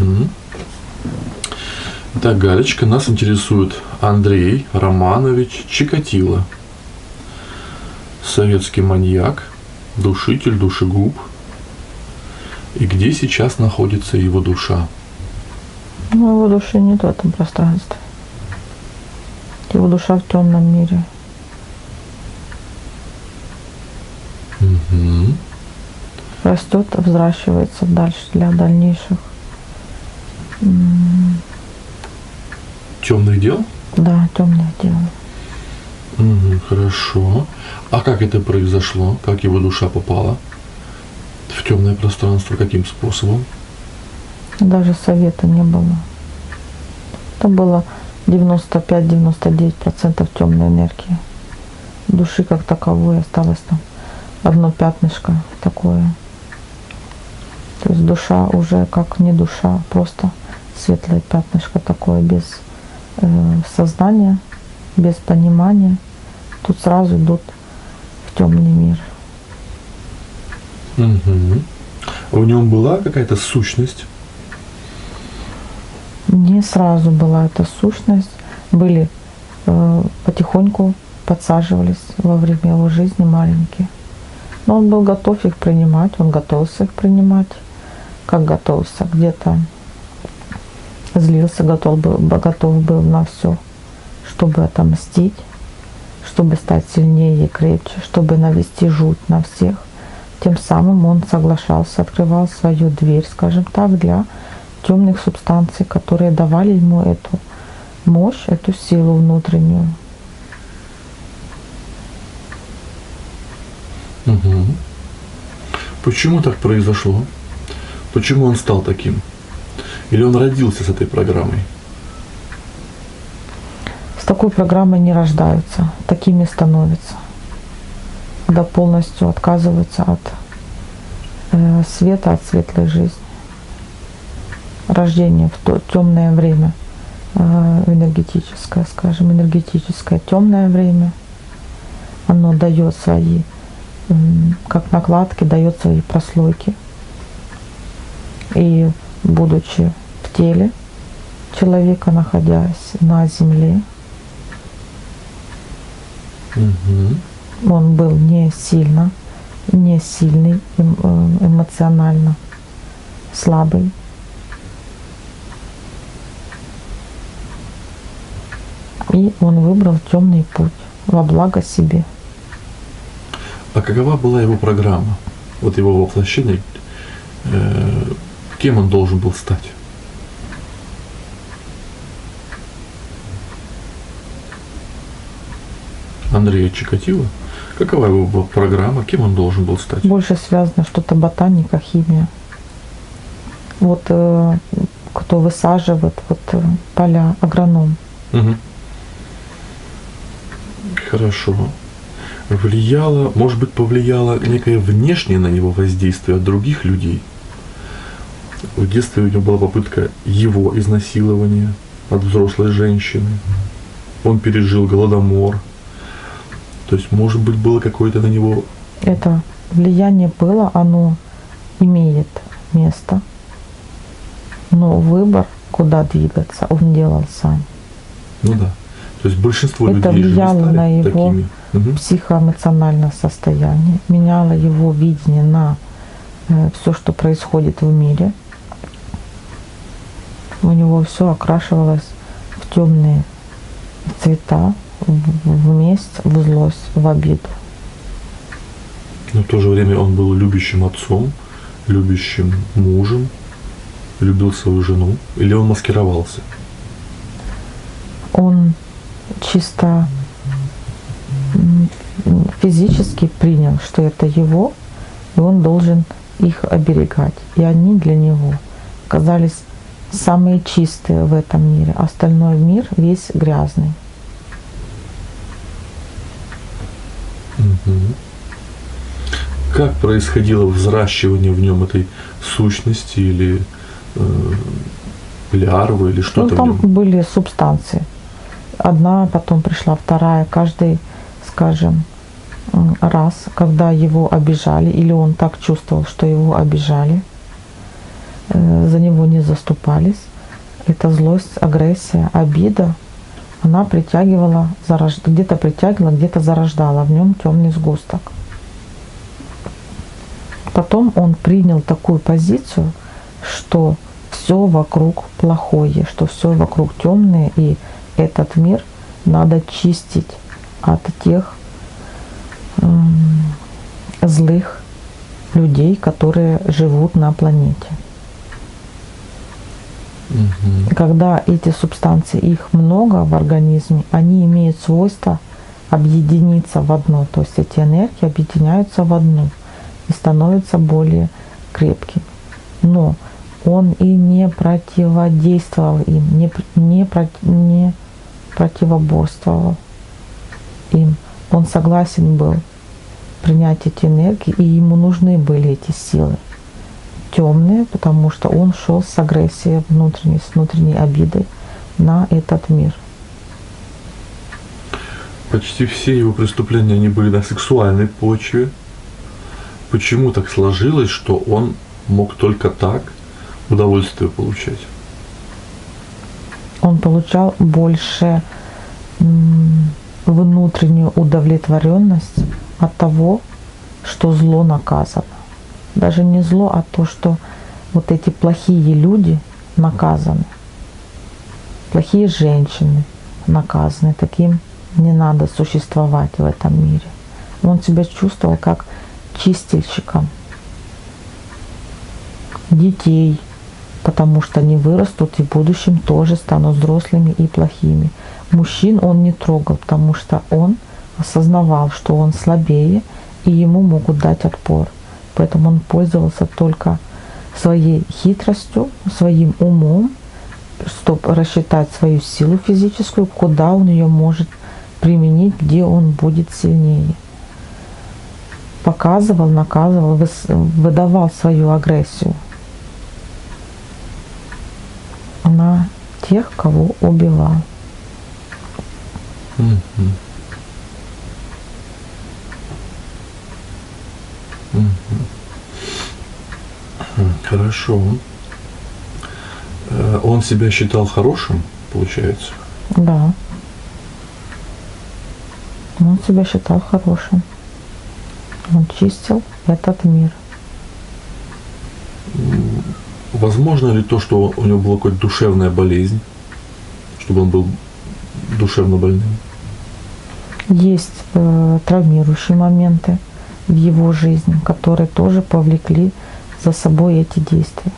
Угу. Так, Галечка, нас интересует Андрей Романович Чикатило. Советский маньяк, душитель, душегуб. И где сейчас находится его душа? Ну, его души нет в этом пространстве. Его душа в темном мире. Угу. Растет, взращивается дальше для дальнейших. Темных дел? Да, темное дело. Угу, хорошо. А как это произошло? Как его душа попала в темное пространство? Каким способом? Даже совета не было. Это было 95-99% темной энергии. Души как таковой осталось там одно пятнышко такое. То есть душа уже как не душа, просто светлое пятнышко такое без э, сознания, без понимания. Тут сразу идут в темный мир. Угу. В нем была какая-то сущность? Не сразу была эта сущность. Были э, потихоньку подсаживались во время его жизни маленькие. Но он был готов их принимать, он готовился их принимать. Как готовился? Где-то злился, готов был, готов был на все, чтобы отомстить, чтобы стать сильнее и крепче, чтобы навести жуть на всех. Тем самым он соглашался, открывал свою дверь, скажем так, для темных субстанций, которые давали ему эту мощь, эту силу внутреннюю. Угу. Почему так произошло? Почему он стал таким? Или он родился с этой программой? С такой программой не рождаются, такими становятся. Когда полностью отказываются от э, света, от светлой жизни. Рождение в то темное время, э, энергетическое, скажем, энергетическое темное время, оно дает свои, как накладки, дает свои прослойки. И будучи в теле человека, находясь на земле, Угу. он был не сильно, не сильный эм- э, эмоционально, слабый. И он выбрал темный путь во благо себе. А какова была его программа? Вот его воплощение, э, кем он должен был стать? Андрея Чикатило? Какова его программа? Кем он должен был стать? Больше связано что-то ботаника, химия. Вот э, кто высаживает вот э, поля, агроном. Мгм. Хорошо. Влияло, может быть, повлияло некое внешнее на него воздействие от других людей. В детстве у него была попытка его изнасилования от взрослой женщины. Он пережил голодомор. То есть, может быть, было какое-то на него... Это влияние было, оно имеет место. Но выбор, куда двигаться, он делал сам. Ну да. То есть большинство Это людей влияло на его такими. Психоэмоциональное состояние, меняло его видение на все, что происходит в мире. У него все окрашивалось в темные цвета, в, в месть, в злость, в обиду. Но в то же время он был любящим отцом, любящим мужем, любил свою жену. Или он маскировался? Он чисто физически принял, что это его, и он должен их оберегать. И они для него казались самые чистые в этом мире. Остальной мир весь грязный. Как происходило взращивание в нем этой сущности или э, лярвы или Ну, что-то в там были субстанции. Одна, потом пришла вторая. Каждый, скажем, раз, когда его обижали, или он так чувствовал, что его обижали, за него не заступались. Эта злость, агрессия, обида, она притягивала, где-то притягивала, где-то зарождала в нем темный сгусток. Потом он принял такую позицию, что все вокруг плохое, что все вокруг темное, и этот мир надо чистить от тех м, злых людей, которые живут на планете. Мгм. Когда эти субстанции, их много в организме, они имеют свойство объединиться в одно. То есть эти энергии объединяются в одну и становятся более крепкими. Но он и не противодействовал им, не, не, не противоборствовал им. Он согласен был принять эти энергии, и ему нужны были эти силы темные, потому что он шел с агрессией внутренней, с внутренней обидой на этот мир. Почти все его преступления, они были на сексуальной почве. Почему так сложилось, что он мог только так удовольствие получать? Он получал больше внутреннюю удовлетворенность от того, что зло наказано. Даже не зло, а то, что вот эти плохие люди наказаны. Плохие женщины наказаны. Таким не надо существовать в этом мире. Он себя чувствовал как чистильщиком детей, потому что они вырастут и в будущем тоже станут взрослыми и плохими. Мужчин он не трогал, потому что он осознавал, что он слабее и ему могут дать отпор. Поэтому он пользовался только своей хитростью, своим умом, чтобы рассчитать свою силу физическую, куда он ее может применить, где он будет сильнее. Показывал, наказывал, выдавал свою агрессию на тех, кого убивал. Мгм. Хорошо. Э, Он себя считал хорошим, получается? Да. Он себя считал хорошим. Он чистил этот мир. Возможно ли то, что у него была какая-то душевная болезнь, чтобы он был душевно больным? Есть э, травмирующие моменты в его жизни, которые тоже повлекли за собой эти действия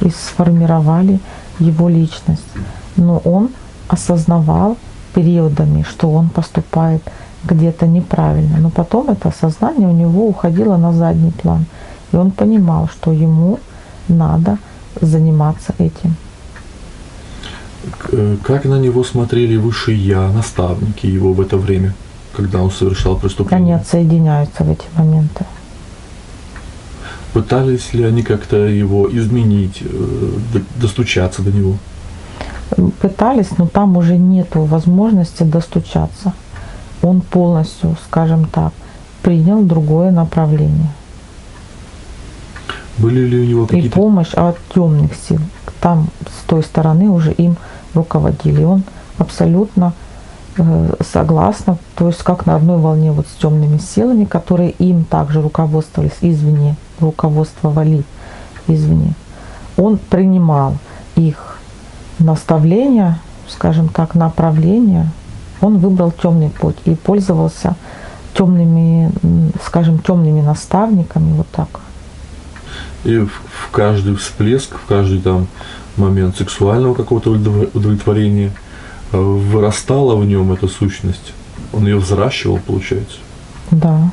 и сформировали его личность. Но он осознавал периодами, что он поступает где-то неправильно. Но потом это сознание у него уходило на задний план. И он понимал, что ему надо заниматься этим. Как на него смотрели высшие я, наставники его в это время, когда он совершал Они преступление? отсоединяются в эти моменты. Пытались ли они как-то его изменить, э, достучаться до него? пытались, но там уже нету возможности достучаться. Он полностью, скажем так, принял другое направление. Были ли у него И какие-то помощь от темных сил. Там с той стороны уже им руководили. И Он абсолютно э, согласно, то есть как на одной волне вот с темными силами, которые им также руководствовались извне, руководствовали извне. Он принимал их наставления, скажем так, направления, он выбрал темный путь и пользовался темными, скажем, темными наставниками, вот так. И в, в каждый всплеск, в каждый там момент сексуального какого-то удов- удовлетворения э, вырастала в нем эта сущность. Он ее взращивал, получается. Да.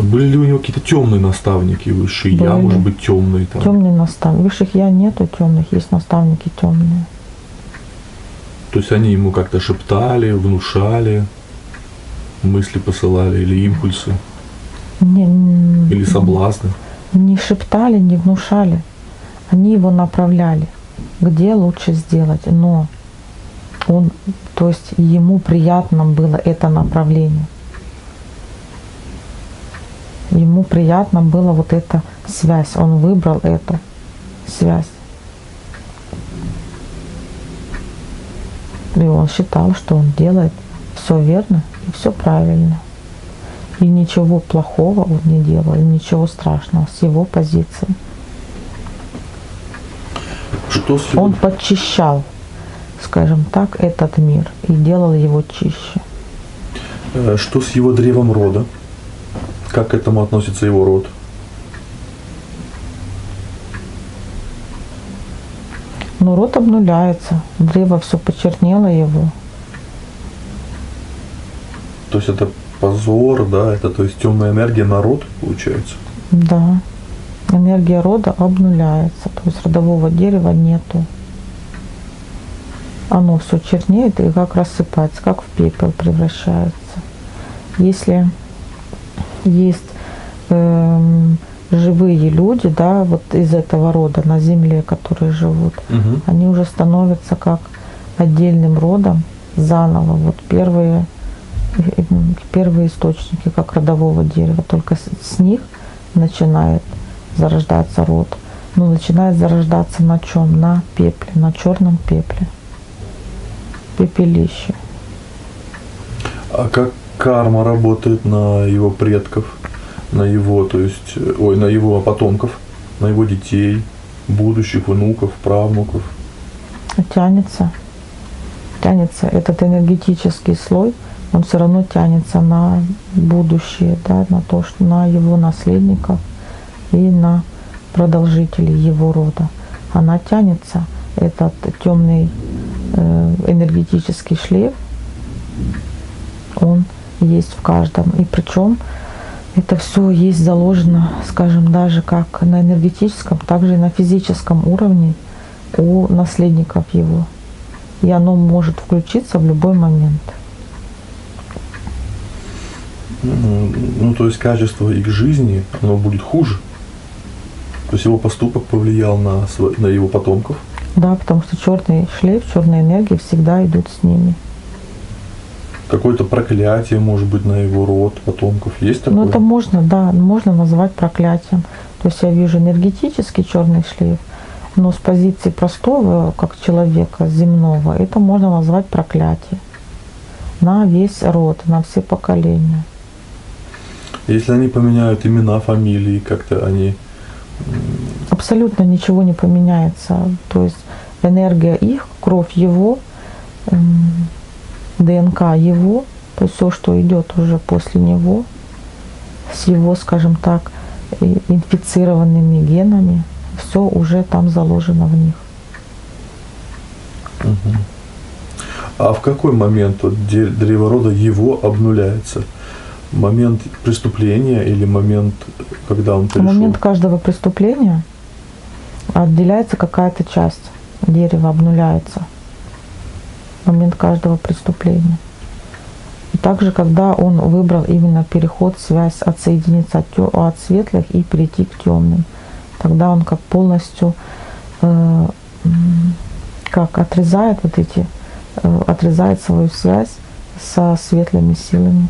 Были ли у него какие-то темные наставники высшие? Я, может быть, темные там. Темный наставник. Высших я нету темных, есть наставники темные. То есть они ему как-то шептали, внушали, мысли посылали или импульсы, Не, или соблазны. не шептали, не внушали. Они его направляли, где лучше сделать. Но он, то есть ему приятно было это направление. Ему приятно было вот эта связь. Он выбрал эту связь. И он считал, что он делает все верно и все правильно. И ничего плохого он не делал, и ничего страшного с его позиции. Что с его... Он подчищал, скажем так, этот мир и делал его чище. Э, Что с его древом рода? Как к этому относится его род? Но рот обнуляется, древо все почернело его. То есть это позор, да, это то есть темная энергия на род, получается. Да, энергия рода обнуляется, то есть родового дерева нету. Оно все чернеет и как рассыпается, как в пепел превращается. Если есть эм, живые люди, да, вот из этого рода на земле, которые живут, Мгм. они уже становятся как отдельным родом заново. Вот первые, первые источники как родового дерева. Только с, с них начинает зарождаться род. Но начинает зарождаться на чем? На пепле, на черном пепле. Пепелище. А как карма работает на его предков, на его, то есть, э, ой, на его потомков, на его детей, будущих внуков, правнуков? Тянется. Тянется этот энергетический слой, он все равно тянется на будущее, да, на то, что на его наследников и на продолжителей его рода. Она тянется, этот темный э, энергетический шлейф, он есть в каждом. И причем это все есть заложено, скажем, даже как на энергетическом, так же и на физическом уровне у наследников его. И оно может включиться в любой момент. Ну, то есть качество их жизни, оно будет хуже. То есть его поступок повлиял на, на его потомков. Да, потому что черный шлейф, черные энергии всегда идут с ними. Какое-то проклятие, может быть, на его род, потомков. Есть такое? Ну, это можно, да, можно назвать проклятием. То есть я вижу энергетический черный шлейф, но с позиции простого, как человека земного, это можно назвать проклятие на весь род, на все поколения. Если они поменяют имена, фамилии, как-то они... Абсолютно ничего не поменяется. То есть энергия их, кровь его, м, ДНК его, то есть все, что идет уже после него, с его, скажем так, инфицированными генами, все уже там заложено в них. А в какой момент вот древо рода его обнуляется? Момент преступления или момент, когда он В пришел? момент каждого преступления отделяется какая-то часть дерева, обнуляется. Момент каждого преступления. И также, когда он выбрал именно переход, связь, отсоединиться от, тё- от светлых и перейти к темным, тогда он как полностью э, как отрезает вот эти, э, отрезает свою связь со светлыми силами,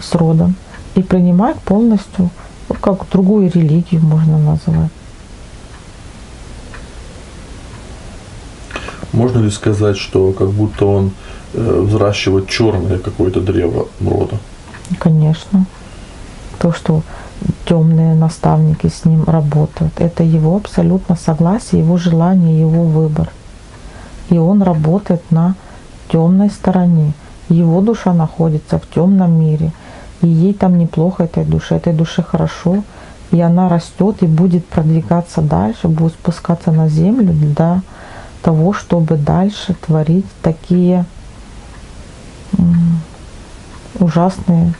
с родом и принимает полностью, ну, как другую религию можно назвать. Можно ли сказать, что как будто он э, взращивает черное какое-то древо рода? Конечно. То, что темные наставники с ним работают, это его абсолютно согласие, его желание, его выбор. И он работает на темной стороне. Его душа находится в темном мире. И ей там неплохо, этой душе, этой душе хорошо. И она растет и будет продвигаться дальше, будет спускаться на землю для того, чтобы дальше творить такие ужасные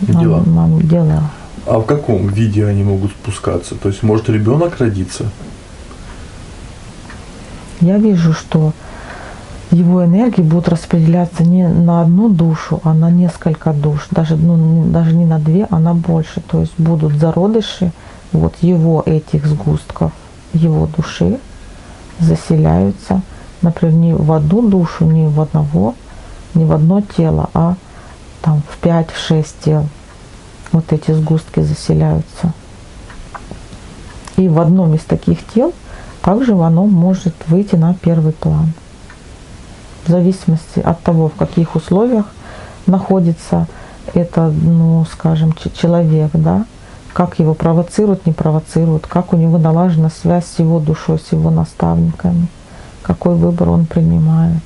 Дела. дела. А в каком виде они могут спускаться? То есть может ребенок родиться? Я вижу, что его энергии будут распределяться не на одну душу, а на несколько душ, даже, ну, даже не на две, а на больше. То есть будут зародыши вот его этих сгустков, его души заселяются, например, не в одну душу, не в одного, не в одно тело, а там в 5-6 тел. Вот эти сгустки заселяются. И в одном из таких тел также оно может выйти на первый план. В зависимости от того, в каких условиях находится это, ну, скажем, человек, да, как его провоцируют, не провоцируют, как у него налажена связь с его душой, с его наставниками, какой выбор он принимает.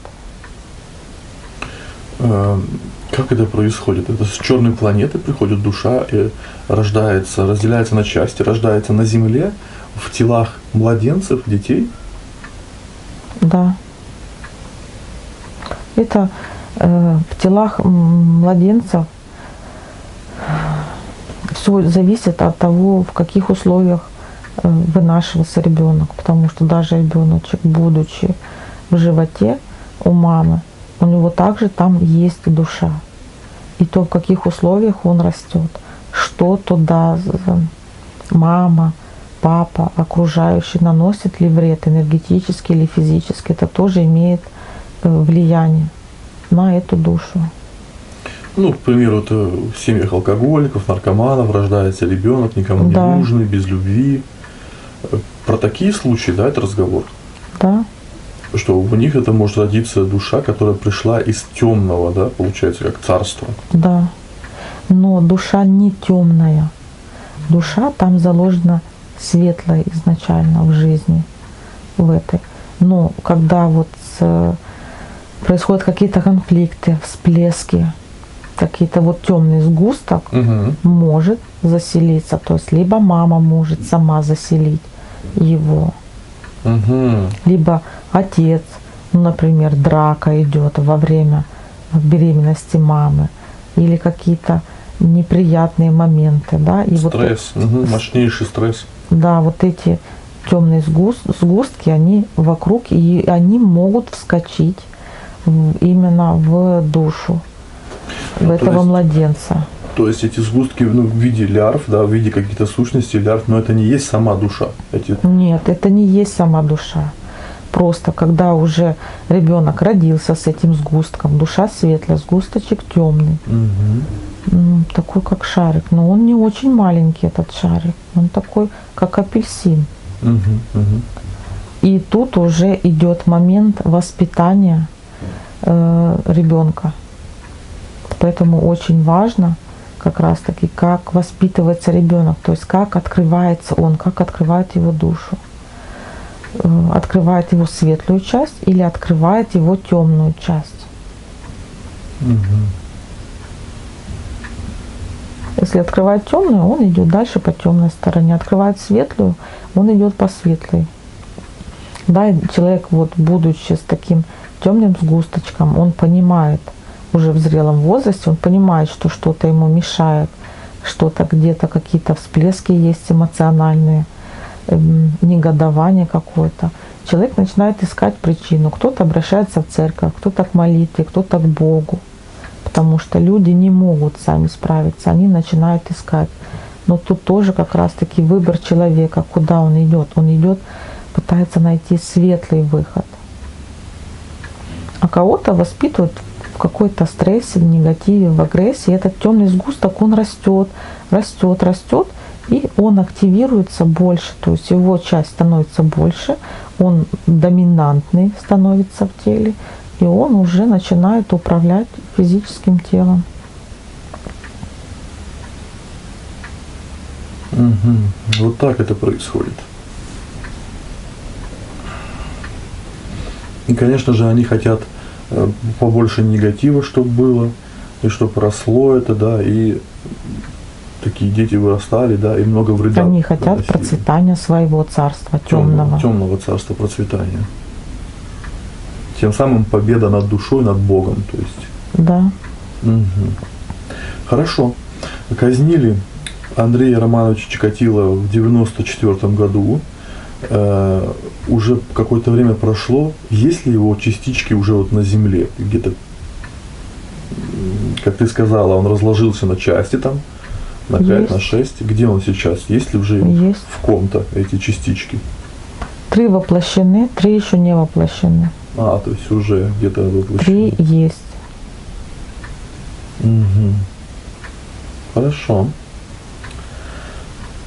Э, Как это происходит? Это с черной планеты приходит душа и рождается, разделяется на части, рождается на Земле в телах младенцев, детей. Да. Это э, в телах младенцев все зависит от того, в каких условиях э, вынашивался ребенок. Потому что даже ребеночек, будучи в животе у мамы, у него также там есть душа. И то, в каких условиях он растет, что туда мама, папа, окружающие наносят ли вред энергетический или физический, это тоже имеет э, влияние на эту душу. Ну, к примеру, это в семьях алкоголиков, наркоманов рождается ребенок, никому не Да. нужный, без любви. Э, Про такие случаи, да, это разговор? Да, Что у них это может родиться душа, которая пришла из темного, да, получается, как царство. да. Но душа не темная. Душа там заложена светлая изначально в жизни, в этой. Но когда вот э, происходят какие-то конфликты, всплески, какие-то вот темный сгусток, Угу. может заселиться. То есть либо мама может сама заселить его, Угу. либо отец, ну, например, драка идет во время беременности мамы, или какие-то неприятные моменты, да, и вот Стресс, мгм, мощнейший стресс. да, вот эти темные сгуст- сгустки, они вокруг, и они могут вскочить именно в душу в Ну, то этого есть- младенца. То есть эти сгустки ну, в виде лярв, да, в виде каких-то сущностей лярв, но это не есть сама душа. Эти... Нет, это не есть сама душа. Просто когда уже ребенок родился с этим сгустком, душа светлая, сгусточек темный. М, такой как шарик. Но он не очень маленький, этот шарик. Он такой, как апельсин. Мгм, мгм. И тут уже идет момент воспитания э, ребенка. Поэтому очень важно как раз таки, как воспитывается ребенок, то есть как открывается он, как открывает его душу. Э, Открывает его светлую часть или открывает его темную часть. Мгм. Если открывает темную, он идет дальше по темной стороне. Открывает светлую, он идет по светлой. Да, человек, вот, будучи с таким темным сгусточком, он понимает уже в зрелом возрасте, он понимает, что что-то ему мешает, что-то где-то какие-то всплески есть эмоциональные, эм, негодование какое-то. Человек начинает искать причину. Кто-то обращается в церковь, кто-то к молитве, кто-то к Богу потому что люди не могут сами справиться, они начинают искать. Но тут тоже как раз-таки выбор человека, куда он идет. Он идет, пытается найти светлый выход. А кого-то воспитывают в какой-то стрессе, в негативе, в агрессии. Этот темный сгусток, он растет, растет, растет, и он активируется больше, то есть его часть становится больше, он доминантный становится в теле, и он уже начинает управлять физическим телом. Мгм. Вот так это происходит. И, конечно же, они хотят побольше негатива, чтобы было, и чтобы росло это, да, и такие дети вырастали, да, и много вреда. Они хотят приносили. процветания своего царства темного. темного царства процветания. Тем самым победа над душой, над Богом, то есть. Да. Мгм. Хорошо. Казнили Андрея Романовича Чикатило в 94 году. Э, уже какое-то время прошло. Есть ли его частички уже вот на земле? Где-то, как ты сказала, он разложился на части там, на 5, Есть. на 6. Где он сейчас? Есть ли уже Есть. в ком-то эти частички? Три воплощены, три еще не воплощены. А, то есть уже где-то Три воплощены. есть. Мгм. Хорошо.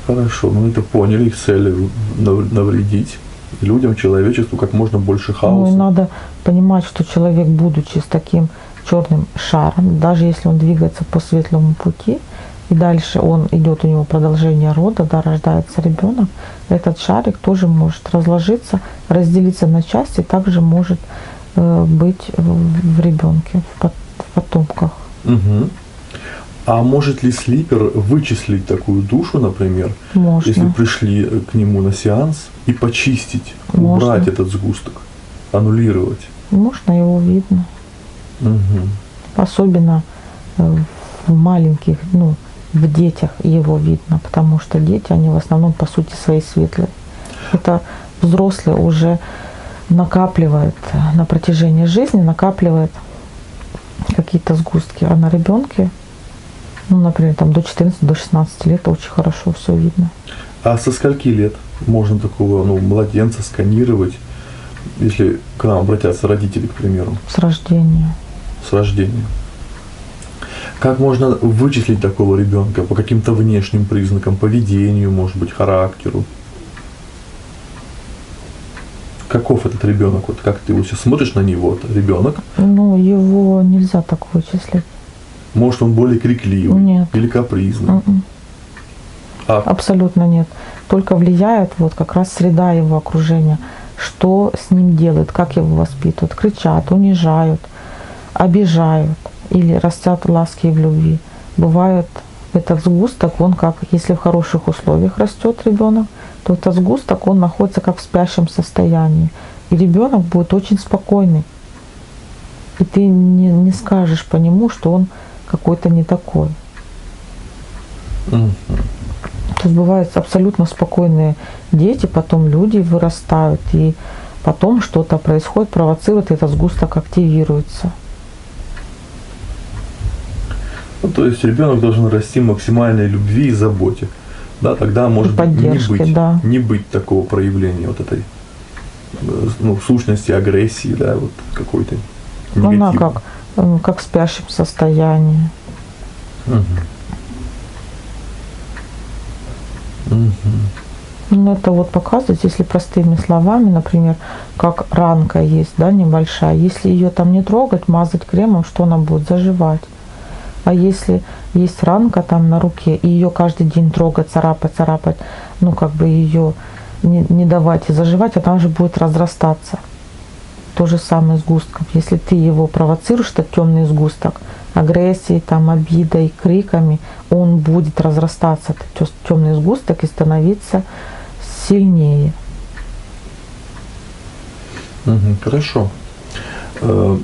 Хорошо, ну это поняли, их цель нав- навредить людям, человечеству как можно больше Ну и хаоса. надо понимать, что человек, будучи с таким черным шаром, даже если он двигается по светлому пути, и дальше он идет, у него продолжение рода, да, рождается ребенок, этот шарик тоже может разложиться, разделиться на части, также может э, быть в, в ребенке, в, в потомках. Мгм. А может ли слипер вычислить такую душу, например, Можно. если пришли э, к нему на сеанс, и почистить, Можно. убрать этот сгусток, аннулировать? Можно его видно. Мгм. Особенно э, в маленьких, ну, в детях его видно, потому что дети, они в основном по сути своей светлые. Это взрослые уже накапливают э, на протяжении жизни, накапливают какие-то сгустки, а на ребенке, ну, например, там до 14, до 16 лет очень хорошо все видно. А со скольки лет можно такого ну, младенца сканировать, если к нам обратятся родители, к примеру, С рождения. с рождения? Как можно вычислить такого ребенка по каким-то внешним признакам, поведению, может быть, характеру? Каков этот ребенок? Вот как ты вот сейчас смотришь на него, ребенок, Ну, его нельзя так вычислить. Может он более крикливый Нет. или капризный. М-м. А Абсолютно нет. Только влияет вот как раз среда его окружения, что с ним делают, как его воспитывают, кричат, унижают, обижают или растят ласки в любви. Бывает этот сгусток, он как, если в хороших условиях растет ребенок, то этот сгусток, он находится как в спящем состоянии. И ребенок будет очень спокойный. И ты не, не скажешь по нему, что он какой-то не такой. Мгм. То есть бывают абсолютно спокойные дети, потом люди вырастают, и потом что-то происходит, провоцирует, и этот сгусток активируется. Ну, то есть ребенок должен расти в максимальной любви и заботе. Да, тогда может не быть, да. не быть такого проявления вот этой э, ну, сущности, агрессии, да, вот какой-то. Ну, Она как, как в спящем состоянии. Мгм. Ну, это вот показывать, если простыми словами, например, как ранка есть, да, небольшая. Если ее там не трогать, мазать кремом, что она будет заживать. А если есть ранка там на руке, и ее каждый день трогать, царапать, царапать, ну, как бы ее не, не давать и заживать, она же будет разрастаться. То же самое с густком. Если ты его провоцируешь, этот темный сгусток, агрессией, там, обидой, криками, он будет разрастаться, этот темный сгусток, и становиться сильнее. Хорошо. Э,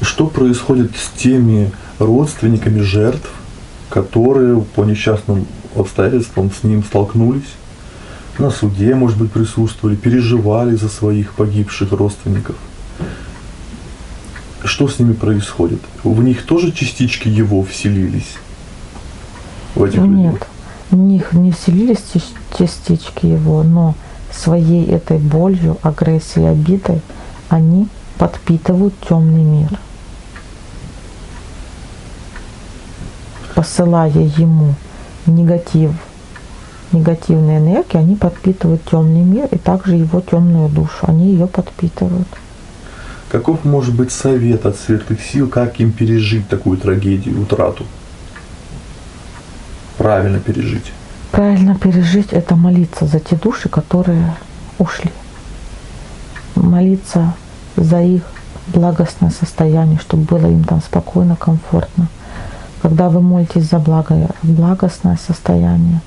Что происходит с теми родственниками жертв, которые по несчастным обстоятельствам с ним столкнулись, на суде, может быть, присутствовали, переживали за своих погибших родственников? Что с ними происходит? В них тоже частички его вселились? В этих людей? Нет, в них не вселились част- частички его, но своей этой болью, агрессией, обидой они подпитывают темный мир. Посылая ему негатив, негативные энергии, они подпитывают темный мир и также его темную душу. Они ее подпитывают. Каков может быть совет от светлых сил, как им пережить такую трагедию, утрату? Правильно пережить. Правильно пережить – это молиться за те души, которые ушли. Молиться за их благостное состояние, чтобы было им там спокойно, комфортно. Когда вы молитесь за благо, благостное состояние,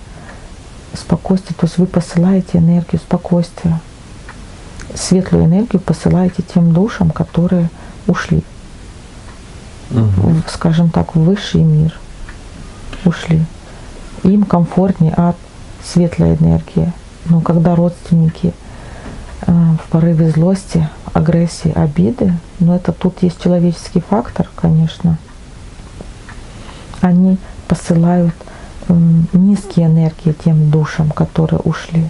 спокойствие, то есть вы посылаете энергию спокойствия, светлую энергию посылаете тем душам, которые ушли, в, скажем так, в высший мир ушли. Им комфортнее от светлой энергии. Но когда родственники э, в порыве злости, агрессии, обиды, но это тут есть человеческий фактор, конечно, они посылают низкие энергии тем душам, которые ушли.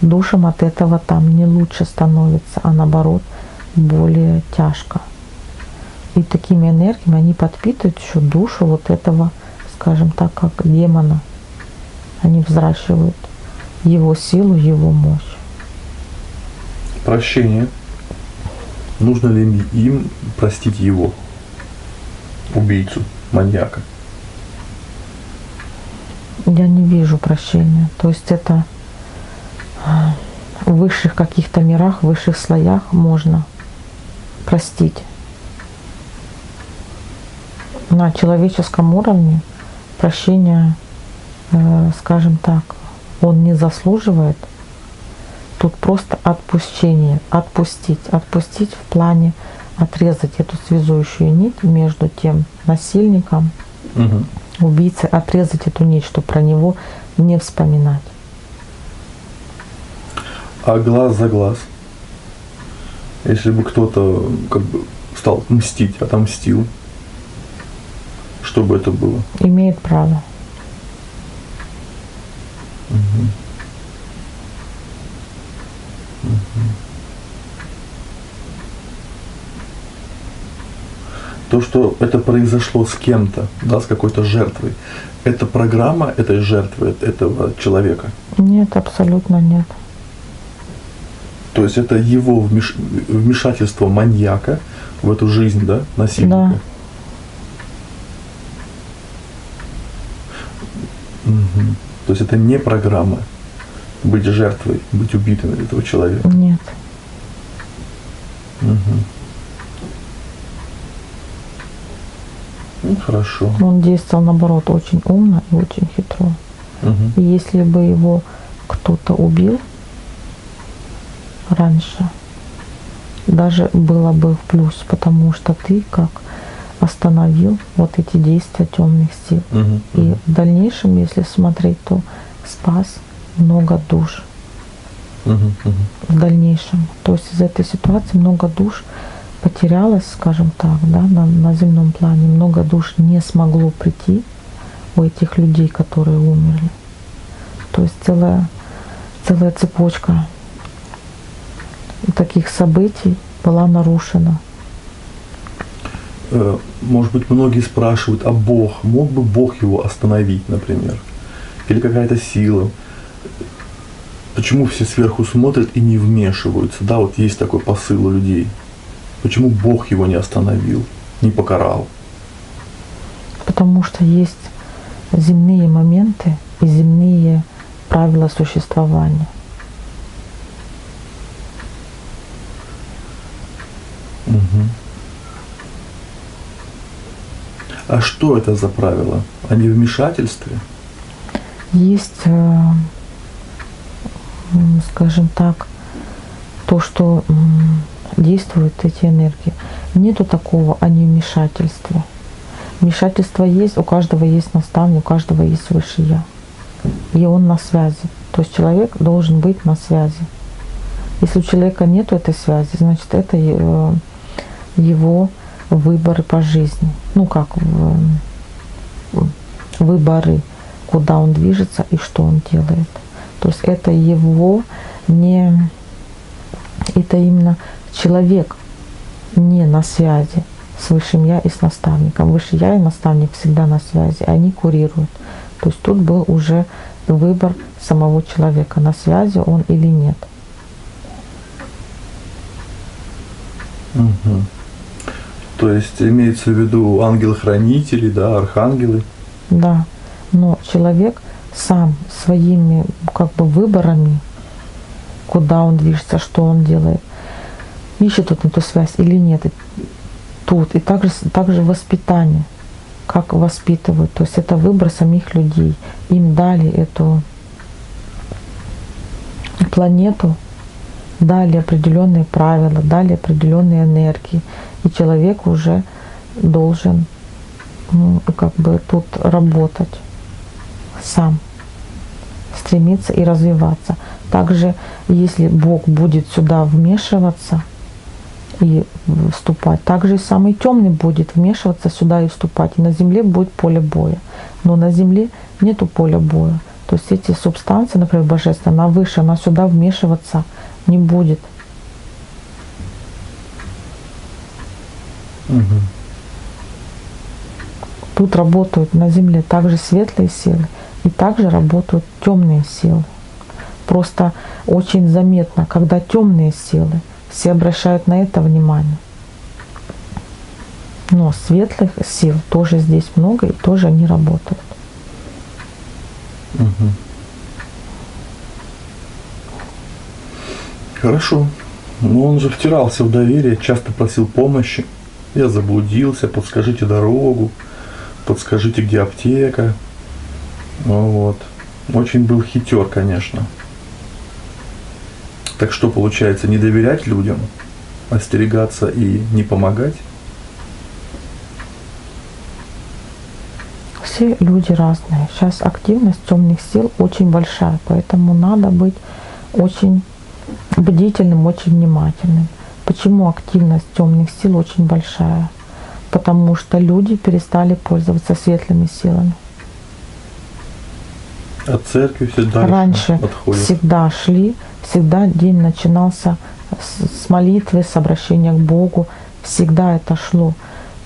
Душам от этого там не лучше становится, а наоборот более тяжко. И такими энергиями они подпитывают еще душу вот этого, скажем так, как демона. Они взращивают его силу, его мощь. Прощение. Нужно ли им- простить его, убийцу, маньяка? Я не вижу прощения. То есть это а, в высших каких-то мирах, в высших слоях можно простить. На человеческом уровне прощения, э, скажем так, он не заслуживает. Тут просто отпущение, отпустить, отпустить в плане отрезать эту связующую нить между тем насильником, Мгм. Убийцей, отрезать эту нить, чтобы про него не вспоминать. А глаз за глаз? Если бы кто-то как бы стал мстить, отомстил, что бы это было? Имеет право. То, что это произошло с кем-то, да, с какой-то жертвой, это программа этой жертвы, этого человека. Нет, абсолютно нет. То есть это его вмеш- вмешательство маньяка в эту жизнь, да, насильника. Да. Мгм. То есть это не программа быть жертвой, быть убитым этого человека. Нет. Мгм. Хорошо. Он действовал, наоборот, очень умно и очень хитро. Мгм. И если бы его кто-то убил раньше, даже было бы в плюс, потому что ты как остановил вот эти действия темных сил. Мгм. И в дальнейшем, если смотреть, то спас много душ Мгм. Мгм. в дальнейшем. То есть из этой ситуации много душ потерялось, скажем так, да, на, на земном плане. Много душ не смогло прийти у этих людей, которые умерли. То есть целая, целая цепочка таких событий была нарушена. Э, Может быть, многие спрашивают, а Бог, мог бы Бог его остановить, например? Или какая-то сила? Почему все сверху смотрят и не вмешиваются? Да, вот есть такой посыл у людей. Почему Бог его не остановил, не покарал? Потому что есть земные моменты и земные правила существования. Мгм. А что это за правила? Они вмешательстве? есть, э, скажем так, то, что действуют эти энергии. Нету такого, а не вмешательства. Вмешательство есть, у каждого есть наставник, у каждого есть высший я. И он на связи. То есть человек должен быть на связи. Если у человека нет этой связи, значит это э, его выборы по жизни. Ну как м, выборы, куда он движется и что он делает. То есть это его не это именно человек не на связи с высшим я и с наставником. Высший я и наставник всегда на связи, они курируют. То есть тут был уже выбор самого человека, на связи он или нет. Мгм. То есть имеется в виду ангелы-хранители, да, архангелы. Да, но человек сам своими как бы выборами, куда он движется, что он делает, ищет вот эту связь или нет. И тут и также также воспитание, как воспитывают, то есть это выбор самих людей. Им дали эту планету, дали определенные правила, дали определенные энергии, и человек уже должен ну, как бы тут работать сам, стремиться и развиваться. Также, если Бог будет сюда вмешиваться и вступать, также и самый темный будет вмешиваться сюда и вступать. И на Земле будет поле боя. Но на Земле нету поля боя. То есть эти субстанции, например, божественная, она выше, она сюда вмешиваться не будет. Мгм. Тут работают на Земле также светлые силы и также работают темные силы. Просто очень заметно, когда темные силы, все обращают на это внимание. Но светлых сил тоже здесь много и тоже они работают. Мгм. Хорошо. Но он же втирался в доверие, часто просил помощи. Я заблудился, подскажите дорогу, подскажите, где аптека. Ну вот. Очень был хитер, конечно. Так что получается, не доверять людям, остерегаться и не помогать? Все люди разные. Сейчас активность темных сил очень большая, поэтому надо быть очень бдительным, очень внимательным. Почему активность темных сил очень большая? Потому что люди перестали пользоваться светлыми силами. От церкви все дальше Раньше отходят. всегда шли, всегда день начинался с, молитвы, с обращения к Богу. Всегда это шло.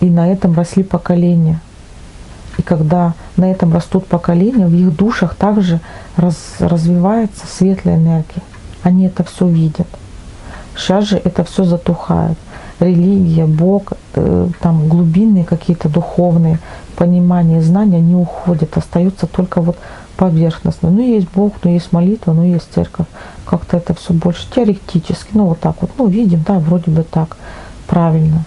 И на этом росли поколения. И когда на этом растут поколения, в их душах также раз- развивается светлая энергия. Они это все видят. Сейчас же это все затухает. Религия, Бог, э, там глубинные какие-то духовные понимания, знания, они уходят. Остаются только вот поверхностно. Ну, есть Бог, ну, есть молитва, ну, есть церковь. Как-то это все больше теоретически. Ну, вот так вот. Ну, видим, да, вроде бы так. Правильно.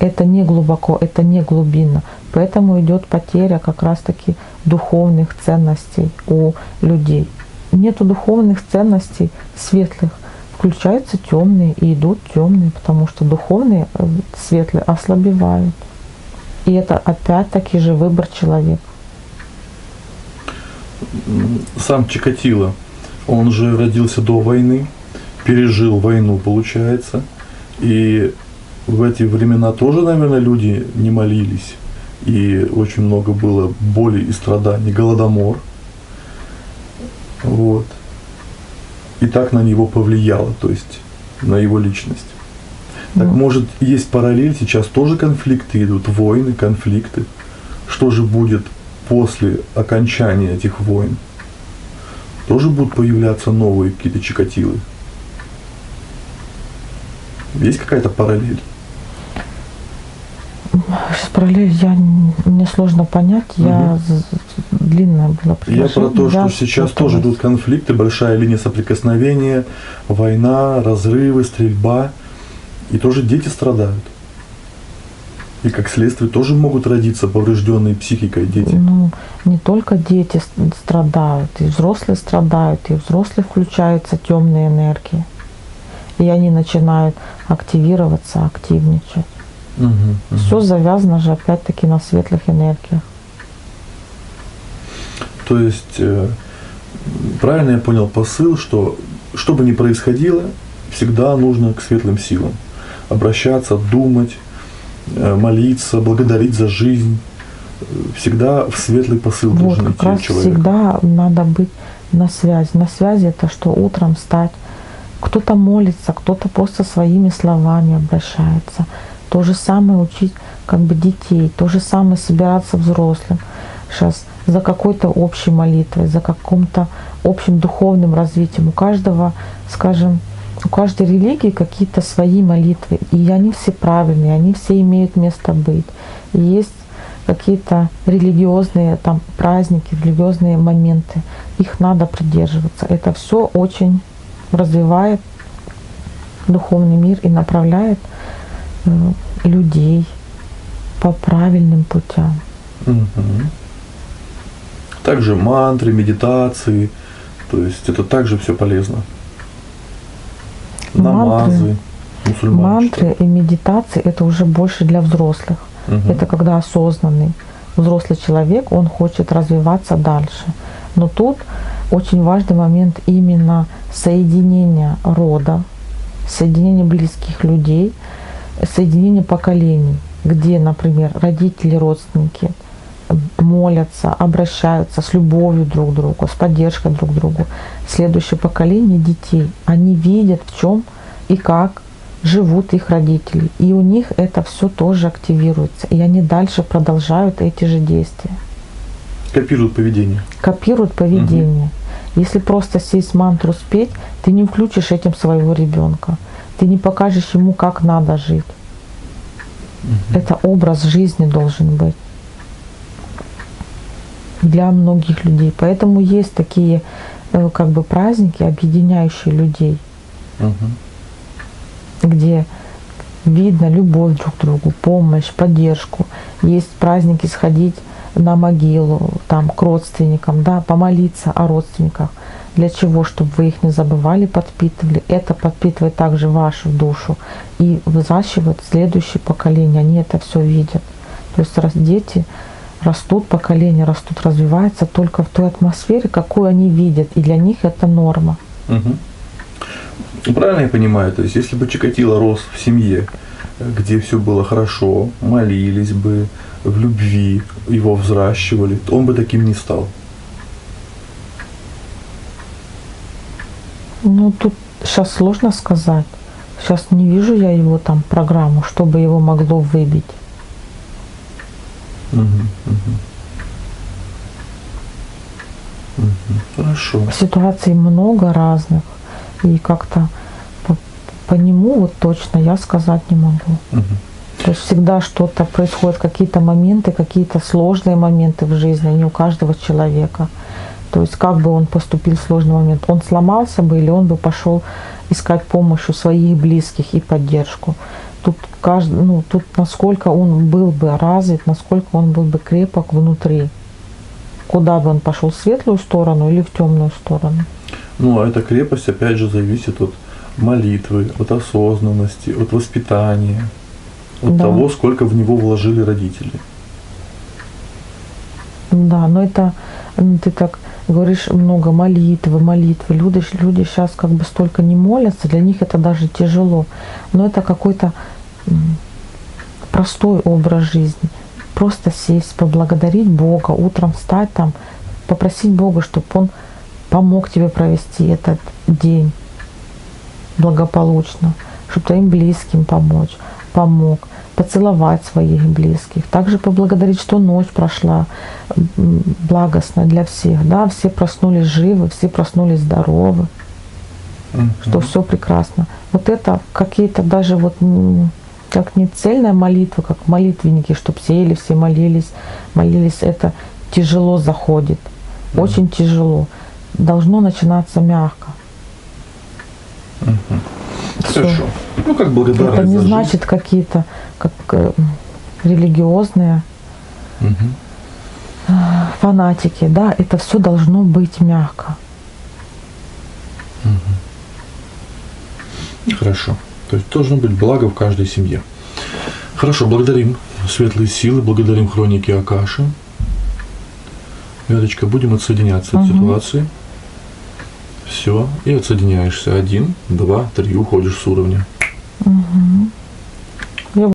Это не глубоко, это не глубинно. Поэтому идет потеря как раз-таки духовных ценностей у людей. Нету духовных ценностей светлых. Включаются темные и идут темные, потому что духовные э, светлые ослабевают. И это опять-таки же выбор человека. Сам Чикатило, он же родился до войны, пережил войну, получается. И в эти времена тоже, наверное, люди не молились. И очень много было боли и страданий, голодомор. Вот. И так на него повлияло, то есть на его личность. Так Ну. может есть параллель, сейчас тоже конфликты идут, войны, конфликты. Что же будет после окончания этих войн? Тоже будут появляться новые какие-то чикатилы? Есть какая-то параллель? Параллель я мне сложно понять, я з- длинное было Я про то, что я сейчас запуталась. тоже идут конфликты, большая линия соприкосновения, война, разрывы, стрельба. И тоже дети страдают. И как следствие тоже могут родиться поврежденные психикой дети. Ну, не только дети страдают, и взрослые страдают, и у взрослых включаются темные энергии. И они начинают активироваться, активничать. Мгм, мгм. Все завязано же опять-таки на светлых энергиях. То есть, э, правильно я понял посыл, что что бы ни происходило, всегда нужно к светлым силам обращаться, думать, молиться, благодарить за жизнь. Э, Всегда в светлый посыл Вот должен идти раз человек. всегда надо быть на связи. На связи это что утром встать, кто-то молится, кто-то просто своими словами обращается. То же самое учить как бы детей, то же самое собираться взрослым. Сейчас за какой-то общей молитвой, за каким-то общим духовным развитием. У каждого, скажем, у каждой религии какие-то свои молитвы, и они все правильные, они все имеют место быть. И есть какие-то религиозные там праздники, религиозные моменты, их надо придерживаться. Это все очень развивает духовный мир и направляет э, людей по правильным путям. Мгм. Также мантры, медитации, то есть это также все полезно. Намазы, мусульмане Мантры и медитации это уже больше для взрослых. Мгм. Это когда осознанный взрослый человек, он хочет развиваться дальше. Но тут очень важный момент именно соединения рода, соединения близких людей, соединения поколений, где, например, родители, родственники молятся, обращаются с любовью друг к другу, с поддержкой друг к другу. Следующее поколение детей, они видят, в чем и как живут их родители. И у них это все тоже активируется. И они дальше продолжают эти же действия. Копируют поведение. Копируют поведение. Если просто сесть мантру спеть, ты не включишь этим своего ребенка. Ты не покажешь ему, как надо жить. Это образ жизни должен быть для многих людей. Поэтому есть такие э, как бы праздники, объединяющие людей, Мгм. где видно любовь друг к другу, помощь, поддержку. Есть праздники сходить на могилу, там, к родственникам, да, помолиться о родственниках. Для чего? Чтобы вы их не забывали, подпитывали. Это подпитывает также вашу душу и взращивает следующее поколение. Они это все видят. То есть раз дети растут, поколения растут, развиваются только в той атмосфере, какую они видят. И для них это норма. Ну, Правильно я понимаю, то есть если бы Чикатило рос в семье, где все было хорошо, молились бы, в любви его взращивали, то он бы таким не стал. Ну, тут сейчас сложно сказать. Сейчас не вижу я его там программу, чтобы его могло выбить. Хорошо. Ситуаций много разных. И как-то по, по нему вот точно я сказать не могу. Мгм. То есть всегда что-то происходит, какие-то моменты, какие-то сложные моменты в жизни, не у каждого человека. То есть как бы он поступил в сложный момент, он сломался бы или он бы пошел искать помощь у своих близких и поддержку. Тут каждый, ну, тут насколько он был бы развит, насколько он был бы крепок внутри. Куда бы он пошел, в светлую сторону или в темную сторону. Ну, а эта крепость, опять же, зависит от молитвы, от осознанности, от воспитания, от Да. того, сколько в него вложили родители. Да, но это ты так говоришь много молитвы, молитвы. Люди, люди сейчас как бы столько не молятся, для них это даже тяжело. Но это какой-то простой образ жизни. Просто сесть, поблагодарить Бога, утром встать там, попросить Бога, чтобы Он помог тебе провести этот день благополучно, чтобы твоим близким помочь, помог, поцеловать своих близких, также поблагодарить, что ночь прошла благостно для всех, да, все проснулись живы, все проснулись здоровы, Мгм. что все прекрасно. Вот это какие-то даже вот как не цельная молитва, как молитвенники, чтобы сели, все молились, молились, это тяжело заходит, очень тяжело. Должно начинаться мягко. Всё. Хорошо. Ну, как благодарность Это не значит какие-то как э, религиозные Мгм. фанатики, да, это все должно быть мягко. Хорошо. То есть должно быть благо в каждой семье. Хорошо, благодарим светлые силы, благодарим хроники Акаши. Вяточка, будем отсоединяться от Мгм. ситуации. Все, и отсоединяешься. Один, два, три, уходишь с уровня. Мгм.